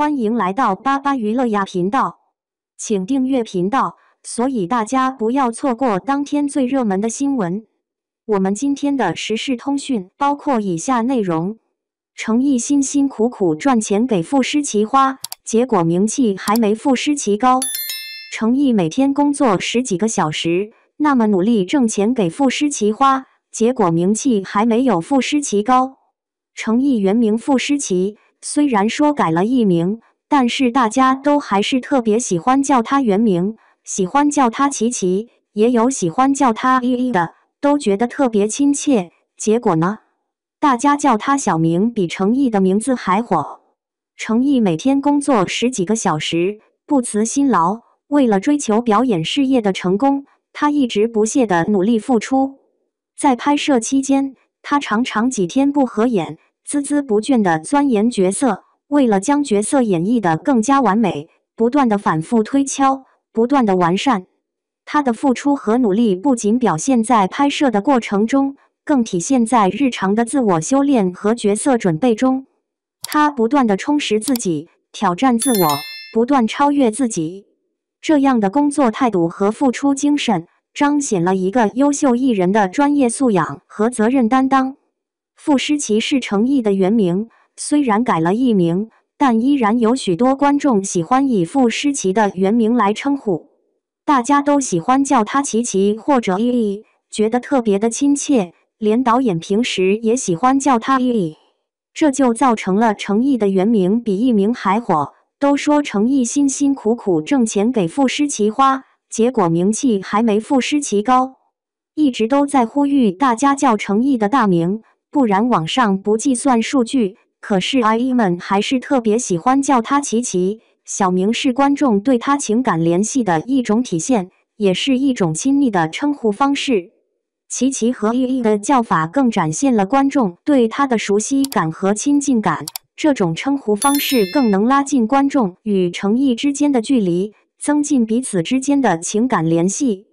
欢迎来到巴巴娱乐呀频道，请订阅频道，所以大家不要错过当天最热门的新闻。我们今天的时事通讯包括以下内容：程毅辛辛苦苦赚钱给傅诗琪花，结果名气还没傅诗琪高。程毅每天工作十几个小时，那么努力挣钱给傅诗琪花，结果名气还没有傅诗琪高。程毅原名傅诗琪。虽然说改了艺名，但是大家都还是特别喜欢叫他原名，喜欢叫他琪琪，也有喜欢叫他依依的，都觉得特别亲切。结果呢，大家叫他小名比程毅的名字还火。程毅每天工作十几个小时，不辞辛劳，为了追求表演事业的成功，他一直不懈的努力付出。在拍摄期间，他常常几天不合眼。孜孜不倦地钻研角色，为了将角色演绎得更加完美，不断地反复推敲，不断地完善。他的付出和努力不仅表现在拍摄的过程中，更体现在日常的自我修炼和角色准备中。他不断地充实自己，挑战自我，不断超越自己。这样的工作态度和付出精神，彰显了一个优秀艺人的专业素养和责任担当。傅诗琪是程毅的原名，虽然改了艺名，但依然有许多观众喜欢以傅诗琪的原名来称呼。大家都喜欢叫她琪琪或者依依，觉得特别的亲切。连导演平时也喜欢叫她依依，这就造成了程毅的原名比艺名还火。都说程毅辛辛苦苦挣钱给傅诗琪花，结果名气还没傅诗琪高。一直都在呼吁大家叫程毅的大名。不然网上不计算数据，可是阿姨们还是特别喜欢叫他琪琪。小名是观众对他情感联系的一种体现，也是一种亲密的称呼方式。琪琪和依依的叫法更展现了观众对他的熟悉感和亲近感。这种称呼方式更能拉近观众与程毅之间的距离，增进彼此之间的情感联系。